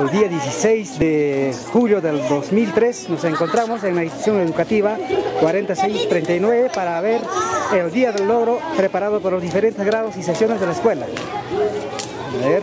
el día 16 de julio del 2003 nos encontramos en la institución educativa 4639 para ver el Día del Logro preparado por los diferentes grados y sesiones de la escuela. A ver.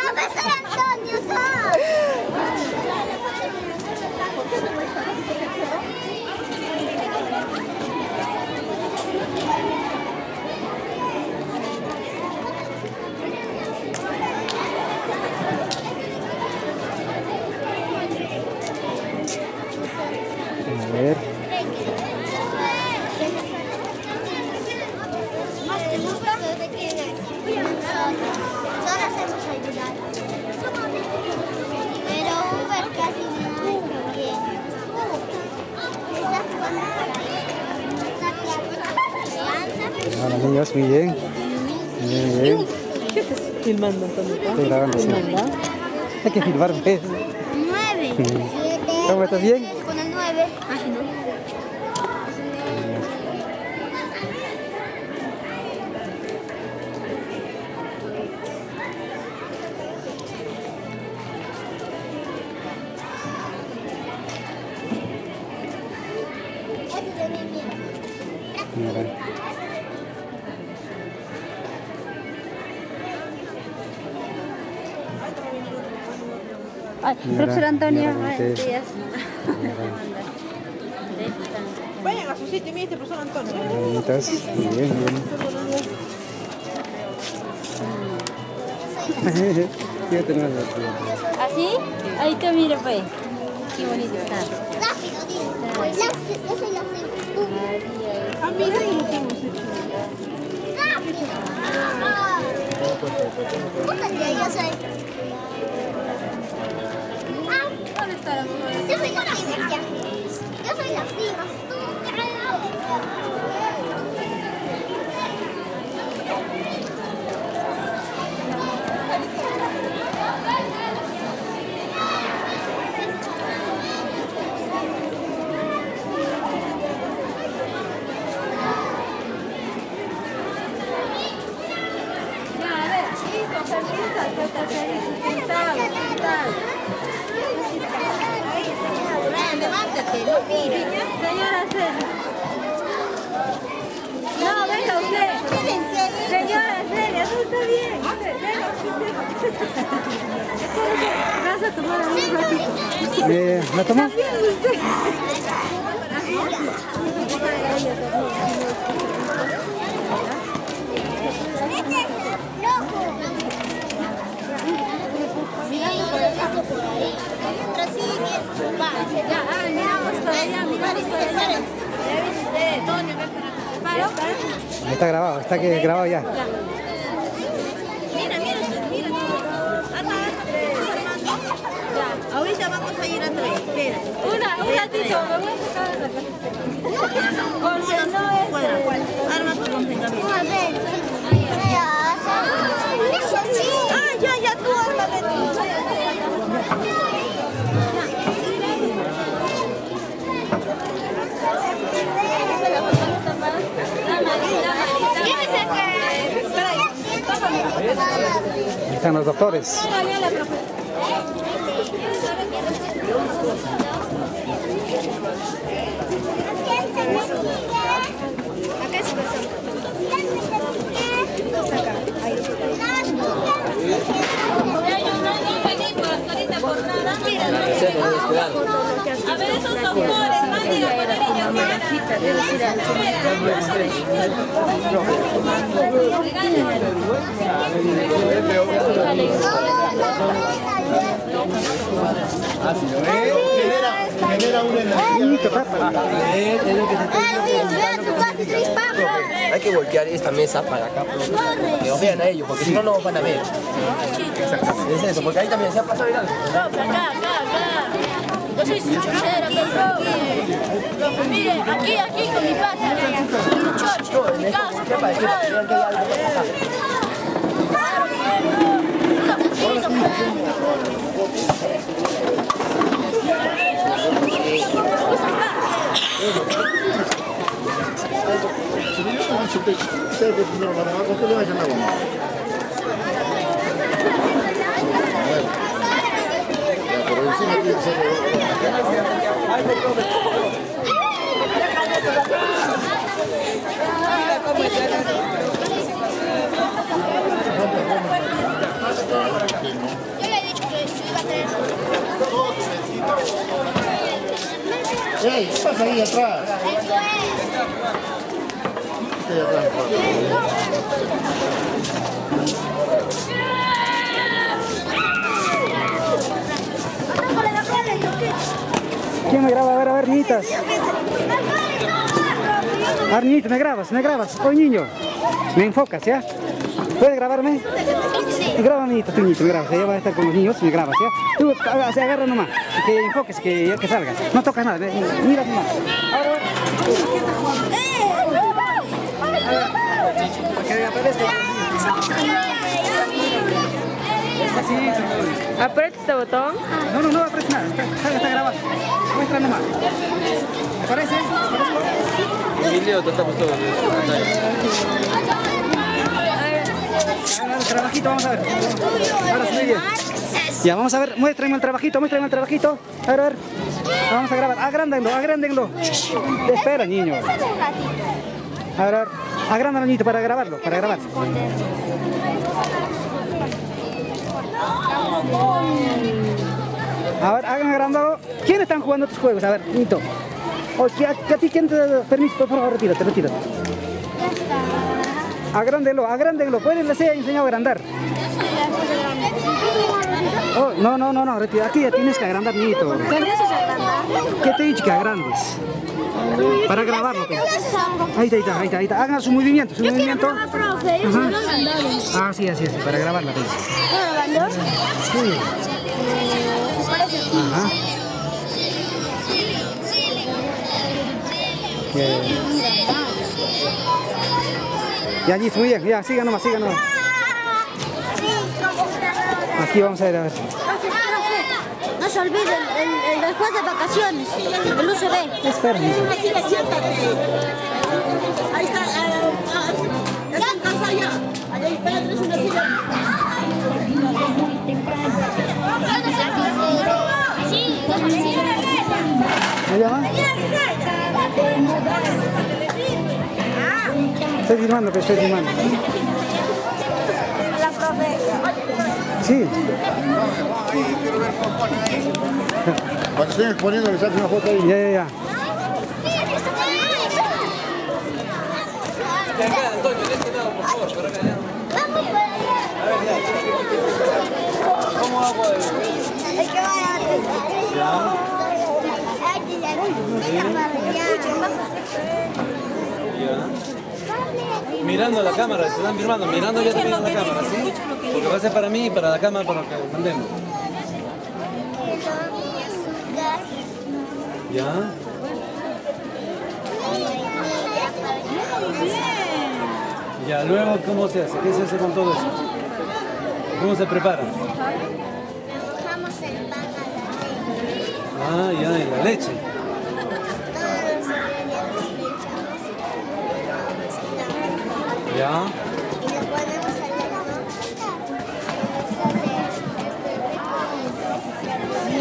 Estoy grabando. Hay que filmar, pues. Nueve. Siete. ¿Cómo estás bien? Con el nueve. Ay, no. Mira. Ay, Mira, profesor Antonio. mira, Ay, ustedes. días. Vayan a su sitio, mire este profesor Antonio. Bien, bien. Fíjate, no ¿Así? Ahí te mira, pues. Qué bonito está. Rápido, dile. La- Yo soy la Tú. Ah, mira, y lo que hemos hecho. Rápido. Búscate, yo soy. Yo soy la prima. Yo soy la prima. Tú. Levántate, no mire. Señora Celia. No, venga usted. Señora Celia, no está bien. Venga usted. Vas a tomar un ratito. Eh, ¿La usted. Ah, allá. Ya Está grabado, está que grabado ya. Mira, mira, mira. Anda, anda. Ya. Ahorita vamos a ir a tres, espera. Una, un ratito, me voy a sacar. Porque no es... Arma tu están los doctores. A ver esos doctores, manden a poner. Genera, es lo que te Hay que voltear esta mesa para acá, que los vean a ellos, porque si no, no van a ver. Es eso, porque ahí también se ha pasado algo. Profe, acá, acá, acá. Yo soy profe. Mire, aquí, aquí con mi pata. Con mi chocho, con mi casa, con mi brother, profe. ¡Ey! ¿Qué pasa ahí atrás? Eso es. Ahí atrás. ¿Quién me graba? A ver, a ver, niñitas. A me grabas, me grabas. Oye, niño, me enfocas, ¿ya? ¿Puedes grabarme? Me graba, niñito, tú, niñito, me grabas. Ya va a estar con los niños, me grabas, ¿ya? Tú, o sea, agarra nomás, que enfoques, que, que salga. No tocas nada, mira nomás. Ahora, que aparezca. Está así, Aprieta este botón. No, no, no apretes nada, está, está, está grabado. Muestra nomás. ¿Te parece? Emilio, tratamos todo. Ahora el trabajito, vamos a ver. Ahora sí, muy bien. Ya, vamos a ver, muéstrame el trabajito, muéstrame el trabajito. A ver, a ver. Vamos a grabar, agrándenlo, agrándenlo. Espera, niño. A ver, a ver. Agrándalo, niñito, para grabarlo, para grabar. A ver, hagan agrandado. ¿Quiénes están jugando tus juegos? A ver, niñito. O, ¿qué- a, a ti quién te da permiso? Por favor, retírate, retírate. Agrándelo, agrándenlo. Pueden les enseñado a agrandar. Oh, no, no, no, no, retira. Aquí ya tienes que agrandar, niñito. ¿Qué te he dicho que agrandes? Para grabarlo. Ahí está, ahí está, ahí está, ahí está. Hagan su movimiento, su movimiento. Ajá. Ah, sí, así, así, para grabarla. Sí. Ajá. Ya, listo, muy bien. Ya, sigan nomás, sigan nomás. Aquí vamos a ver, a ver. Olviden, el, el después de vacaciones, el UCB. Espera, niñito. Ahí está, eh, ah, está en casa allá. Allá hay Pedro, es una silla. ¿Me llama? Estoy filmando, pero estoy filmando. Sí. Cuando estén exponiendo, les hace una foto ahí. Ya, ya, ya. Mirando la cámara, se están firmando, mirando ya también la cámara, ¿sí? Porque va a ser para mí y para la cámara para que mandemos. ¿Ya? Ya, luego, ¿cómo se hace? ¿Qué se hace con todo eso? ¿Cómo se prepara? Rebajamos el pan a la leche. Ah, ya, en la leche. Echamos y Ya. lo ponemos al horno.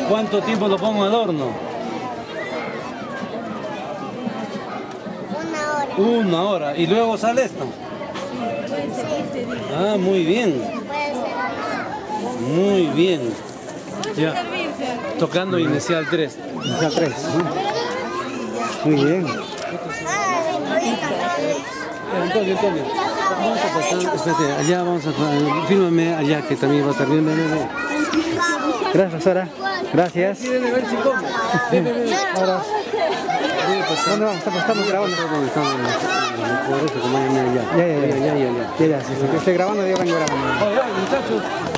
¿Cuánto tiempo lo pongo al horno? Una hora. ¿Y luego sale esto? Ah, muy bien. Muy bien. Ya. Tocando inicial 3. Ya tres. Muy bien. Antonio, Antonio. Vamos a pasar, espérate, allá vamos a, fírmame allá que también va a estar bien, ven, ven. Gracias, Sara. ¿Dónde vamos? Estamos, estamos grabando. Como ya,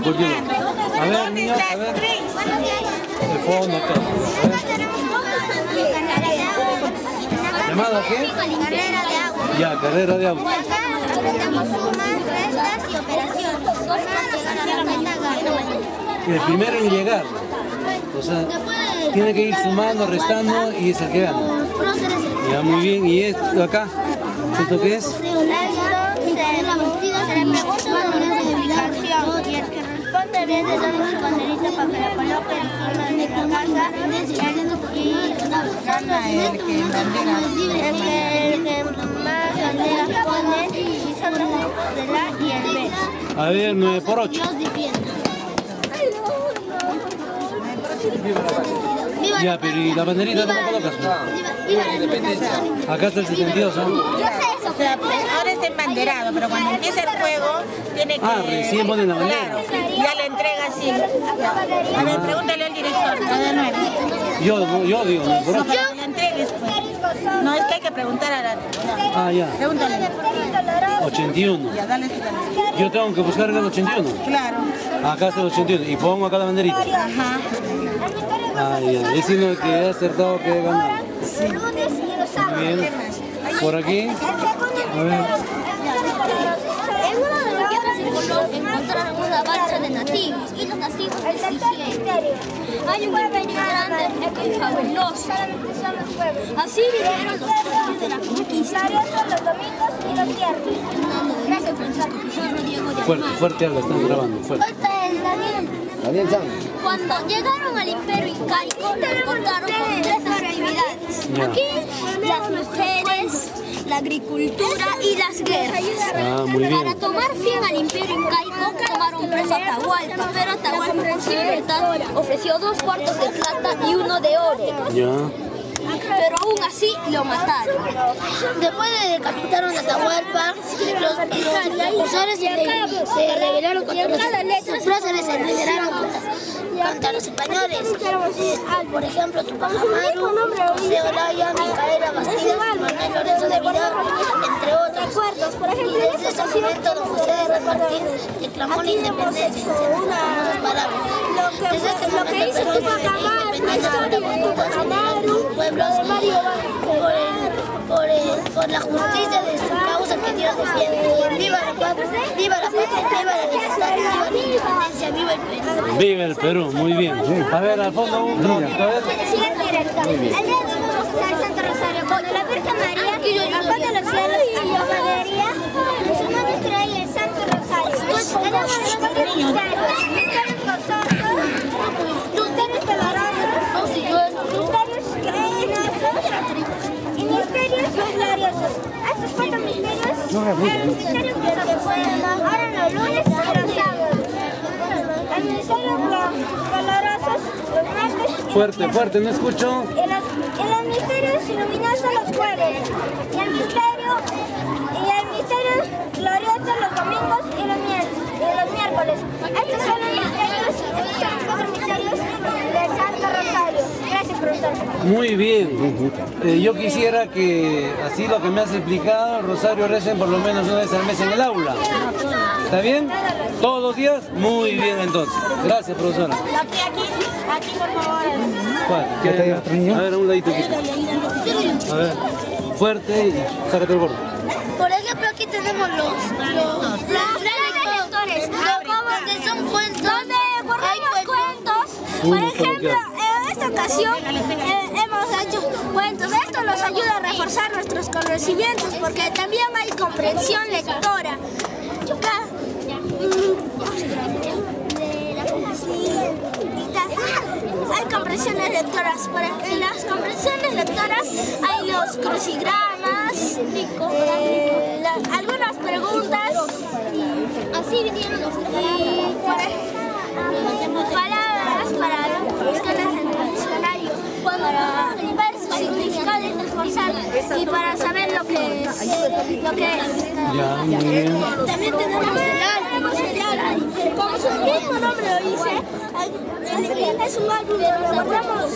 por qué. A ver, niños, a ver. De fondo, acá. ¿Llamada qué? Carrera de agua. Ya, carrera de agua. Acá aprendemos sumas, restas y operaciones. Meta ganó. El primero en llegar. O sea, tiene que ir sumando, restando y es el que gana. Ya, muy bien. ¿Y esto acá? ¿Esto qué es? Esto se, se le pregunta una multiplicación y el que su banderita para que la coloque encima de la casa y el que el que, el que más banderas pone y son los grupos del A y el B. A ver, 9 por 8. Ya, pero ¿y la banderita no la colocas? Acá está el 72, ¿ah? O sea, ahora es embanderado, pero cuando empieza el juego tiene que... Ah, recién ponen la bandera. Claro, ya la entrega así. A ver, pregúntale al director, de nuevo. Yo, yo digo, 9 por No, 8. para que la entregues, pues. No, es que hay que preguntar a la... Ah, ya. Pregúntale. 81. Ya, dale su bandera. Yo tengo que buscar el 81. Claro. Acá está el 81. Y pongo acá la banderita. Ajá. Ah, ya. Es sino que he acertado que he ganado. Muy bien. Por aquí. A ver. En una de las guerras de Colón encontraron una balsa de nativos y los nativos exigieron. Hay un imperio grande, y fabuloso. Así vinieron los pueblos de la conquista. los domingos y los viernes. Fuerte, fuerte habla, están grabando. Fuerte. Daniel. Daniel San. Cuando llegaron al imperio incaico, lo encontraron con tres actividades. Ya. Las mujeres, la agricultura y las guerras. Ah, muy bien. Para tomar fin al imperio incaico, tomaron preso a Atahualpa, pero Atahualpa por su libertad ofreció dos cuartos de plata y uno de oro. Ya. Pero aún así lo mataron. Después de decapitar a Atahualpa, los, impulsores se, se rebelaron contra los, los próceres se rebelaron contra, contra los españoles. Eh, por ejemplo, Tupac Amaru, José Olaya, Micaela Bastidas, Manuel Lorenzo de Vidal, entre otros. Y desde ese momento, don José de Repartir declamó la independencia en palabras. Desde este momento, Perú es independiente por la voluntad soberana de su pueblo por, el, por, el, por la justicia de su causa que Dios defiende. Viva la patria, viva la patria, viva la libertad, viva la independencia, viva el Perú. Vive el Perú, muy bien. A ver, al fondo un a ver. Siguiente director. El día de hoy vamos a estar en Santo Rosario con la Virgen María, el Pan de los Cielos, la Panadería, su madre Estrella y el Santo Rosario. Tenemos los cuatro misterios. Misterios gozosos, misterios dolorosos, misterios luminosos y misterios gloriosos. Estos cuatro misterios eran los misterios que se pueden ahora los lunes y los sábados. El misterio dolorosos, los martes Fuerte, fuerte, no escucho. y los, y los misterios luminosos los jueves. Y el misterio, y el misterio glorioso los domingos y los, los miércoles. Estos son los misterios, estos son los cuatro misterios del Santo Rosario. Gracias, profesor. Muy bien. Eh, yo quisiera que, así lo que me has explicado, Rosario recen por lo menos una vez al mes en el aula. ¿Está bien? ¿Todos los días? Muy bien, entonces. Gracias, profesora. Aquí, aquí, aquí, por favor. ¿Cuál? ¿Ya te? A ver, un ladito aquí. A ver, fuerte y sácate el gordo. Por ejemplo, aquí tenemos los, los, lectores, que son cuentos. Donde guardamos cuentos. Por ejemplo, en esta ocasión eh, hemos hecho cuentos. Esto nos ayuda a reforzar nuestros conocimientos porque también hay comprensión lectora. Mm, de poesía. comprensiones lectoras. Por en las comprensiones lectoras hay los crucigramas, eh, la- algunas preguntas. Así vinieron los y, por ejemplo, palabras para buscarlas en el diccionario, para y para saber lo que es. Lo que es. Ya, muy bien. También tenemos el. Como su mismo nombre lo dice, es un álbum donde guardamos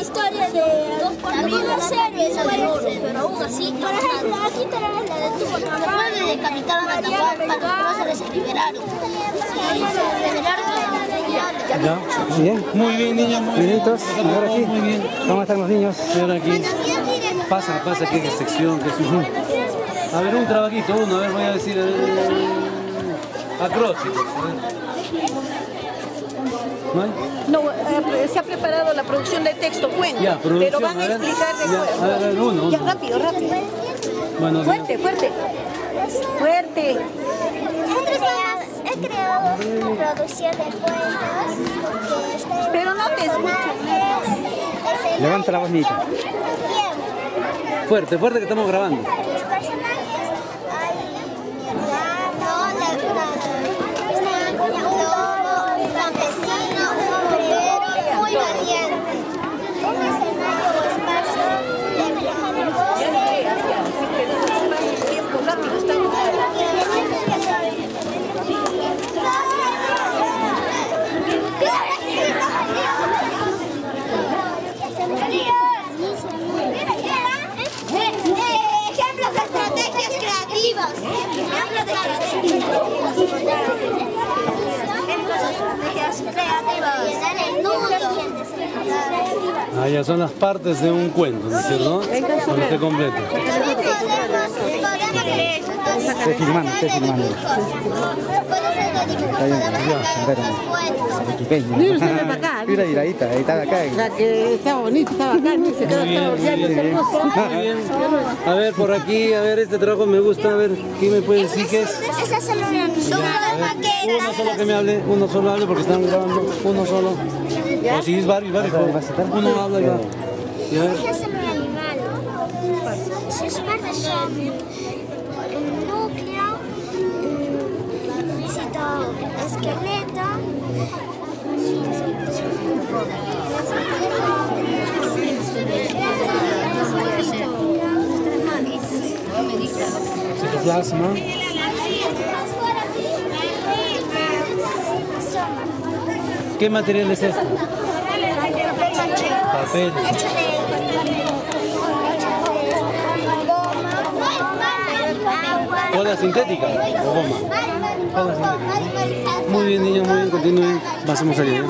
historias de amigos, héroes, países, pero aún así. Por ejemplo, aquí tenemos la de Tuvo Después de decapitar a próceres se liberaron. Y se. Ya. Bien. Muy bien, niña. Muy bien. Aquí. Muy. ¿Cómo están los niños? Aquí. Pasa, pasa, qué sección, qué sección. A ver, un trabajito, uno, a ver, voy a decir. eh, acrósticos. ¿No hay? No, eh, se ha preparado la producción de texto, cuento, Ya, pero van a explicar de Ya, a ver, ver, uno, Ya, uno. rápido, rápido. Bueno, Fuerte, fuerte. Fuerte. He creado una producción de cuentos que en Pero no te escucho. Levanta la. Tiempo. Fuerte, fuerte que estamos grabando. Los personajes hay mi hermano, la está un lobo, un campesino, un obrero muy valiente. Un escenario o espacio refleja el bosque. Espacio, tiempo, rápido, estamos. Ejemplos de estrategias creativas. Ejemplos de estrategias creativas. Llenar el nudo. Son las partes de un cuento, ¿no es cierto? Cuando esté completo. Estoy filmando, estoy filmando. Está bien. Mira, mira, ahí está, ahí está acá. La que estaba bonito, estaba acá, no se Muy bien, muy bien. Muy bien. A ver, por aquí, a ver, este trabajo me gusta. A ver, ¿qué me puede decir qué es? Esa es solo una Uno solo que me hable, uno solo hable porque están grabando, uno solo. O si es varios, varios. Uno habla y va. Y a ver. Es un animal. Sus partes son un núcleo, un citoesqueleto, Plasma. ¿Qué material es este? Papel. ¿Cola sintética o goma? Sintética. Muy bien, niños, muy bien, continúen. Pasemos allá. ¿eh?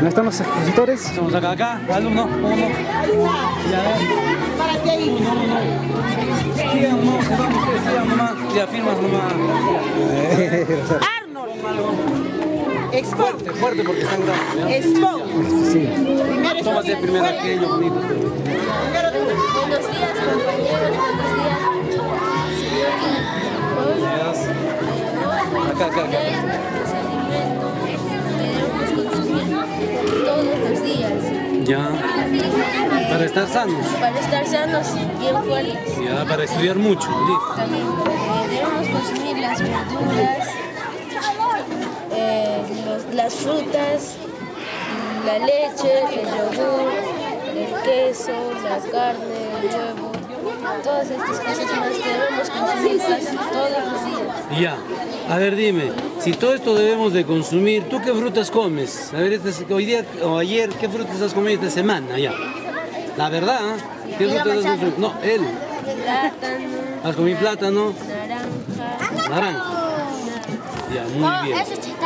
¿No están los expositores? Estamos acá, acá, alumno, uno. Ya, Sigan, ustedes, sigan nomás. Ya, firmas nomás. Arnold. Expo. Fuerte, fuerte porque están grabando. ¿ya? Expo. Sí. Primero Tómate primero aquello bonito. Buenos días, compañeros. Buenos días. Acá, acá, acá. Todos los días Ya. Para estar sanos. para estar sanos y bien fuertes. Ya, para estudiar mucho. Listo. También eh, debemos consumir las verduras, eh, los- las frutas, la leche, el yogur, el queso, la carne, el huevo. Todas estas cosas más debemos consumir casi todos los días. Ya. A ver, dime, si todo esto debemos de consumir, ¿tú qué frutas comes? A ver, este es- hoy día o ayer, ¿qué frutas has comido esta semana? Ya. La verdad, ¿eh? ¿qué frutas has consumido? No, él. Plátano, ¿Has comido plátano? naranja, Naranja. Ya, muy No, bien.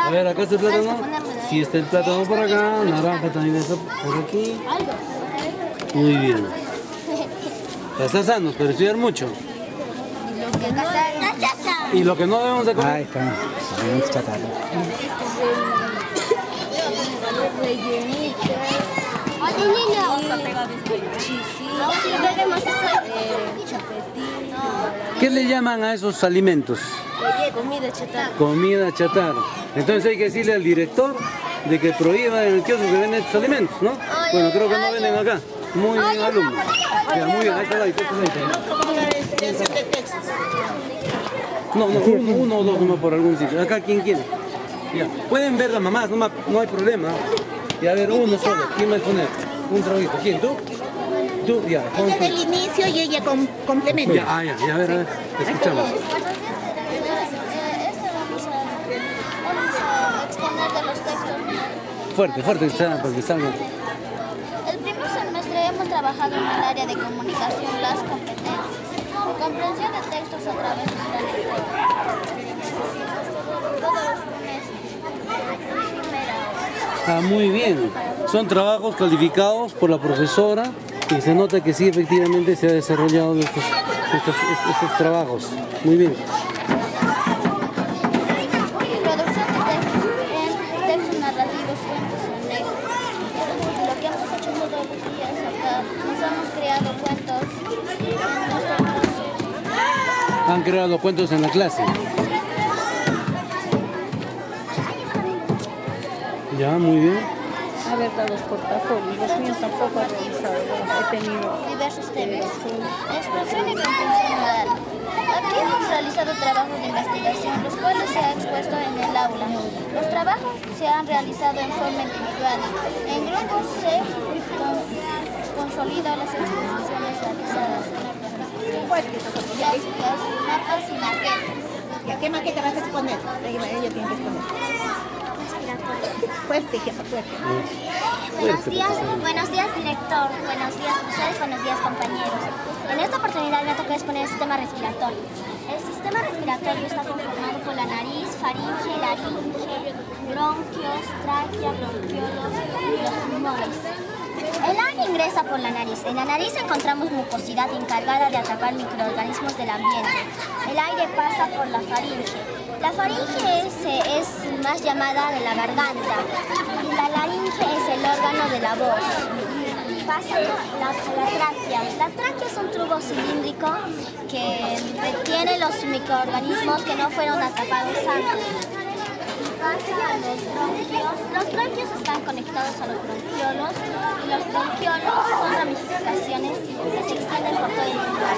A ver, acá está el plátano. Ahí. Sí está el plátano por acá, naranja también está por aquí. Muy bien. Para estar sanos, pero estudiar mucho. Y lo que no debemos de comer. Ahí está. Chatarra. eh, ¿Qué le llaman a esos alimentos? Comida chatarra. Comida chatarra. Entonces hay que decirle al director de que prohíba en el kiosco que venden estos alimentos, ¿no? Bueno, creo que no venden acá. Muy bien, alumno. Ya, muy bien, ahí está la está. No, no, uno, uno o dos nomás por algún sitio. Acá, ¿quién quiere? Ya. Pueden ver las mamás, no, no hay problema. Y a ver, uno solo. ¿Quién va a poner? Un trabajito. ¿Quién? ¿Tú? Tú, ya. tú. del inicio y ella com- complementa. Ya, ah, ya, ya, a ver, a ver. Escuchamos. Este vamos a, vamos a exponer de los textos. Fuerte, fuerte, está, porque salga. El primer semestre hemos trabajado en el área de comunicación, las competencias, comprensión de textos a través de la lectura. Todos los. Ah, muy bien. Son trabajos calificados por la profesora y se nota que sí, efectivamente, se ha desarrollado estos trabajos. Muy bien. Clase. Han creado cuentos en la clase. Ya, muy bien. haber dado los portafolios. Los míos tampoco he revisado. He tenido diversos temas. Expresión y comprensión oral. Aquí hemos realizado trabajos de investigación, los cuales se han expuesto en el aula. Los trabajos se han realizado en forma individual. En grupos se con- consolidan las exposiciones realizadas organización. Las, las mapas y maquetas. ¿Y a qué maqueta vas a exponer? Ella, ella tiene que exponer. Fuerte, jefa, fuerte. Buenos días, buenos días director, buenos días profesores, buenos días compañeros. En esta oportunidad me toca exponer el sistema respiratorio. El sistema respiratorio está conformado por la nariz, faringe, laringe, bronquios, tráquea, bronquiolos y los pulmones. El aire ingresa por la nariz. En la nariz encontramos mucosidad encargada de atrapar microorganismos del ambiente. El aire pasa por la faringe. La faringe es, es más llamada de la garganta y la laringe es el órgano de la voz. Pasa la, la tráquea. La tráquea es un tubo cilíndrico que retiene los microorganismos que no fueron atrapados antes los bronquios. Están conectados a los bronquiolos y los bronquiolos son ramificaciones que se extienden por todo el pulmón.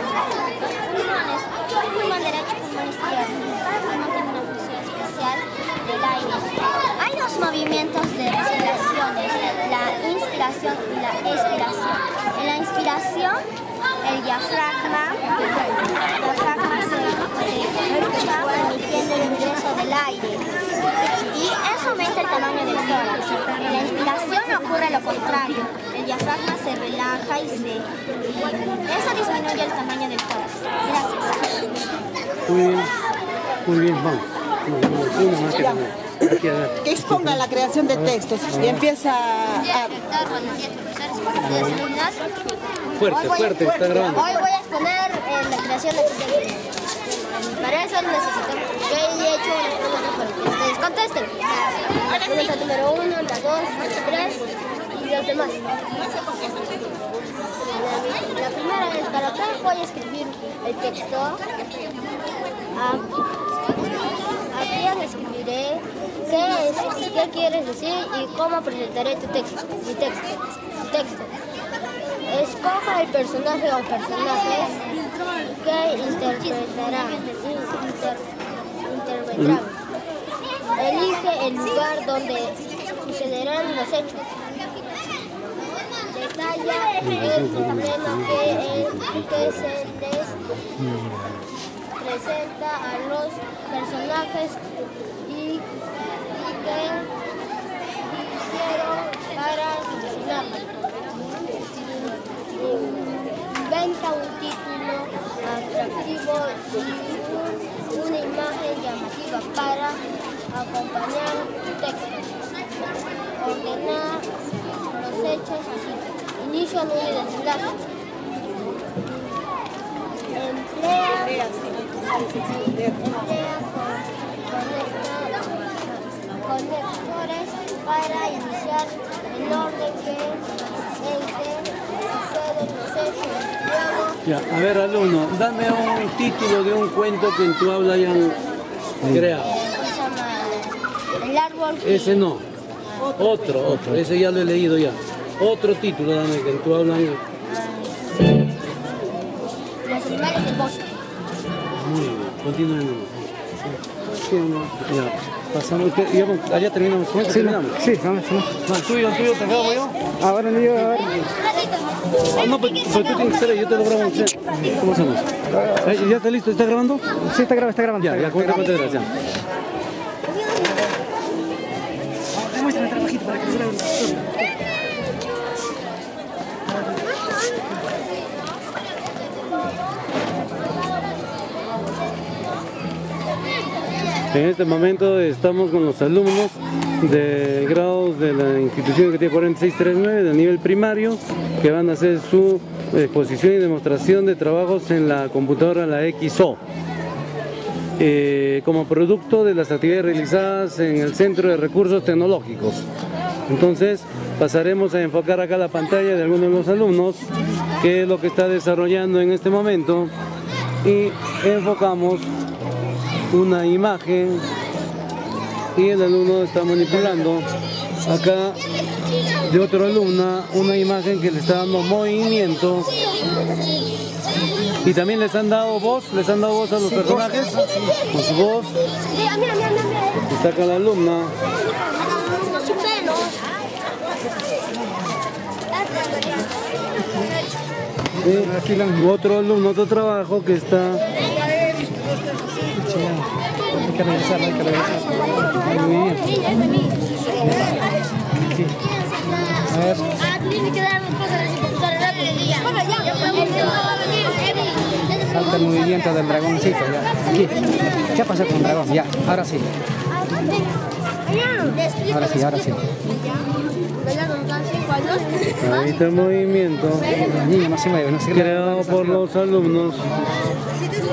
Los pulmones, pulmón derecho pulmón izquierdo. Cada pulmón tiene una función especial del aire. Hay dos movimientos de respiraciones, la inspiración y la expiración. En la inspiración, el diafragma, el diafragma permitiendo el ingreso del aire y eso aumenta el tamaño del tórax. En la inspiración ocurre lo contrario. El diafragma se relaja y se y eso disminuye el tamaño del tórax. Gracias. Muy bien. Muy bien, vamos. Una más que. Que exponga la creación de textos y empieza a... Fuerte, Hoy voy a- fuerte, está grabando. Hoy voy a exponer eh, la creación de textos. Para eso necesitamos, yo he hecho unas preguntas para que ustedes contesten. Pregunta número uno, la dos, la tres y los demás. La, la primera es, para qué voy a escribir el texto. A, a quién escribiré, qué, es, qué quieres decir y cómo presentaré tu texto, mi texto. mi texto. Escoja el personaje o personajes que interpretará. inter- interpretarán. Elige el lugar donde sucederán los hechos. Detalla el problema que, que se les presenta a los personajes y que hicieron para solucionarlo. Inventa un título atractivo y un- una imagen llamativa para acompañar tu texto. Ordenar los hechos así. Inicio, nudo y desenlace. Emplea, emplea con- conectores para iniciar el orden que, en que suceden los Ya, a ver, alumno, dame un título de un cuento que en tu habla hayan creado. El árbol. Ese no. Otro, otro. Ese ya lo he leído ya. Otro título, dame que en tu habla hayan- Los animales del bosque. Muy bien, continuemos. Ya, pasamos. ¿qué? Ya, allá terminamos. ¿Con esto Sí, no, terminamos? sí, vamos, vamos. Tuyo, el tuyo, te grabo yo. Ahora no, yo, ahora. Ah, no, pero, pero tú tienes que ahí, yo te lo grabo. serio. ¿Cómo hacemos? Eh, ¿Ya está listo? ¿Está grabando? Sí, está grabando, está grabando. Ya, ya, cuenta, cuenta, ya. Demuestra el trabajito para que se grabe. En este momento estamos con los alumnos de grados de la institución educativa 4639 del nivel primario que van a hacer su exposición y demostración de trabajos en la computadora la XO. eh, como producto de las actividades realizadas en el Centro de Recursos Tecnológicos. Entonces pasaremos a enfocar acá la pantalla de algunos de los alumnos, qué es lo que está desarrollando en este momento y enfocamos una imagen y el alumno está manipulando. Acá de otro alumna una imagen que le está dando movimiento. Y también les han dado voz, les han dado voz a los personajes. con su voz. Acá la alumna. Y otro alumno, otro trabajo que está que regresar, hay que regresar. Muy bien. A ver. Ah, el Falta el movimiento del dragoncito, ya. Aquí. ¿Qué pasa con el dragón? Ya, ahora sí. Ahora sí, ahora sí. ahí está el movimiento El creado por los alumnos.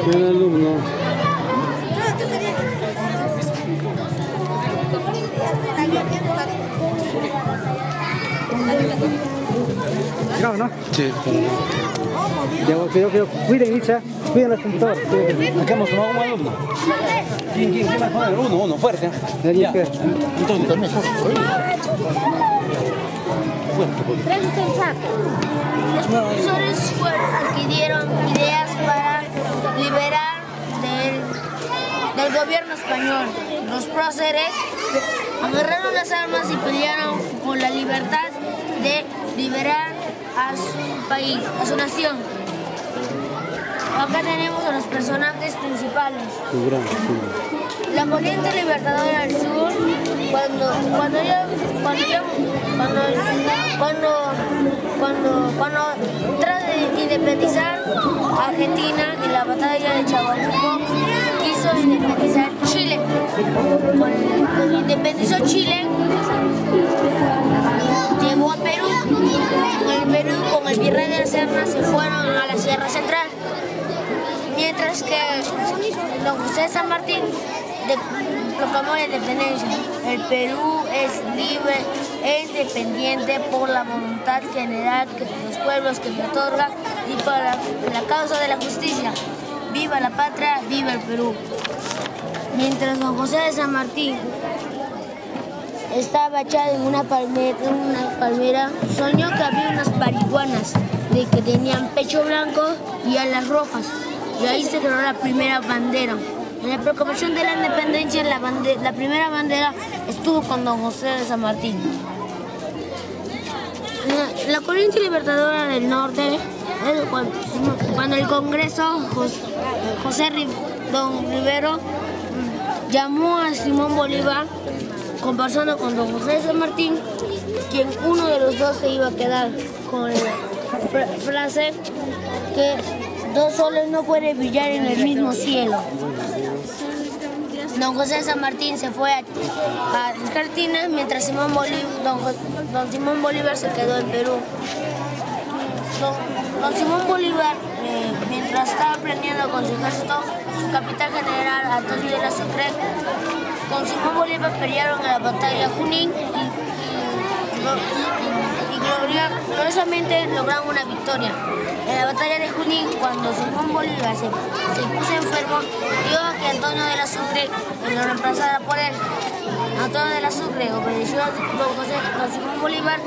Un alumno. No, no. Sí. Yo, yo, yo, cuiden, Micha. Cuiden los computadores. Acá hemos tomado un alumno. ¿Quién, quién, quién va a poner? Uno, uno, fuerte. Ya. Entonces, también. Los profesores fueron, adquirieron ideas para liberar del, del gobierno español. Los próceres agarraron las armas y pelearon por la libertad de liberar a su país, a su nación. Acá tenemos a los personajes principales. La corriente libertadora del sur, cuando, cuando cuando cuando, cuando, cuando, cuando trata de independizar Argentina en la batalla de Chacabuco, independizar Chile. Cuando independizó Chile, llegó a Perú. Con el Perú, con el virrey de la Serna, se fueron a la Sierra Central. Mientras que don José San Martín de- proclamó la independencia. El Perú es libre e independiente por la voluntad general que los pueblos que me otorgan y por la causa de la justicia. Viva la patria, viva el Perú. Mientras don José de San Martín estaba echado en una palmera, soñó que había unas marihuanas de que tenían pecho blanco y alas rojas. Y ahí se creó la primera bandera. En la proclamación de la independencia, la, primera bandera estuvo con don José de San Martín. La, la corriente libertadora del norte, cuando, el Congreso, Jos- José Don Rivero mm, llamó a Simón Bolívar conversando con don José San Martín, quien uno de los dos se iba a quedar con la fra- frase que dos soles no pueden brillar en el mismo cielo. Don José San Martín se fue a, Argentina mientras don Simón Bolívar se quedó en Perú. Don, Simón Bolívar, eh, mientras estaba planeando con su ejército, su capitán general Antonio de la Sucre, con Simón Bolívar pelearon en la batalla de Junín y, gloriosamente lograron una victoria. En la batalla de Junín, cuando Simón Bolívar se, se puso enfermo, dijo que Antonio de la Sucre lo reemplazara por él. Antonio de la Sucre obedeció a don, José, don Simón Bolívar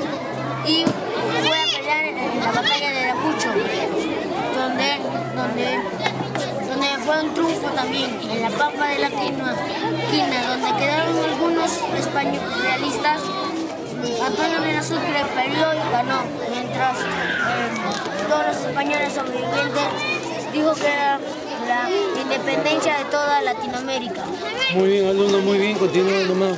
y fue a en la batalla de Ayacucho, donde, donde, donde fue un triunfo también, en la Pampa de la Quina, Quina, donde quedaron algunos españoles realistas Antonio Sucre perdió y ganó, mientras eh, todos los españoles sobrevivientes dijo que era la independencia de toda Latinoamérica. Muy bien, alumno, muy bien, continúa nomás.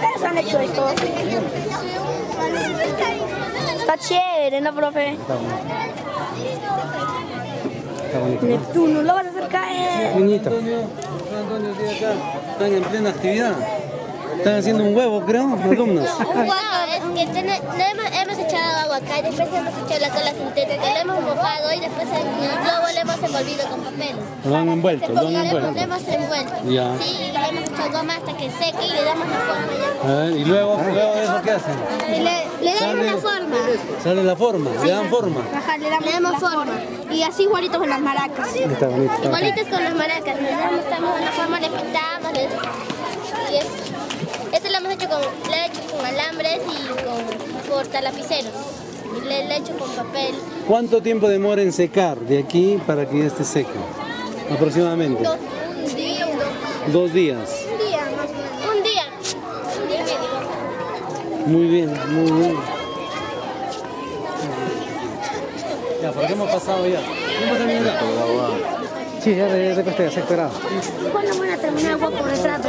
Ustedes han hecho esto. Está chévere, ¿no, profe? Está bonito. Neptuno, lo vas a hacer caer. Niñito. Antonio. Están en plena actividad. Están haciendo un huevo, creo, alumnos. Un huevo, es que acá y después hemos echado la cola sintética, le hemos mojado y después en el globo le hemos envolvido con papel. Lo han envuelto, lo han Le hemos- envuelto. Le hemos envuelto. Ya. Sí, y le hemos echado goma hasta que seque y le damos la forma ya. A ver, y luego, luego de eso, ¿qué hacen? Y le, le damos Sale- una forma. Sale la forma, le dan forma. Ajá, le damos, forma. Y así igualitos con las maracas. Está bonito. está bonito. Igualitos con las maracas. Le damos, damos una forma, le pintamos. Le, y es, este lo hemos hecho con, he hecho con alambres y con portalapiceros. Y le, le he hecho con papel. ¿Cuánto tiempo demora en secar de aquí para que ya esté seco? Aproximadamente. Dos, un día, un, Dos días. un día más o menos. Un día. Un día y medio. Muy bien, muy bien. Ya, porque hemos pasado ya. Sí, ya de, de sexto grado. ¿Cuándo van a terminar guapo retrato?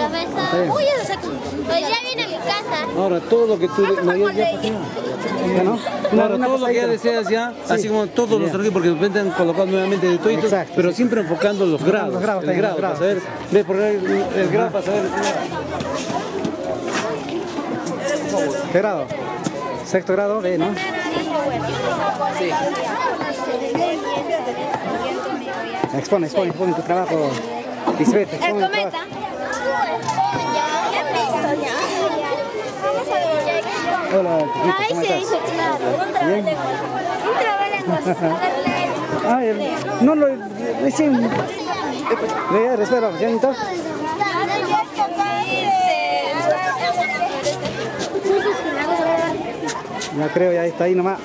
Uy, ya sé. Pues ya viene a mi casa. Ahora, todo lo que tú... no, ya- ya- ¿Ya no? Ahora, todo lo que ya deseas ya, así como todos los arquivos, porque de repente han colocado nuevamente de todo, Exacto, pero siempre enfocando los grados. los grados, el grado, los para grados. saber, ve por el, el grado para saber. ¿Qué grado? Sexto grado, B, ¿no? Expone, expone, expone tu trabajo. Lisbeth, expone tu trabajo. Hola, chiquito, ¿cómo estás? Bien. Ah, el- no lo... Recién... Ya, espera, ¿ya entonces? Ya creo, ya está ahí nomás.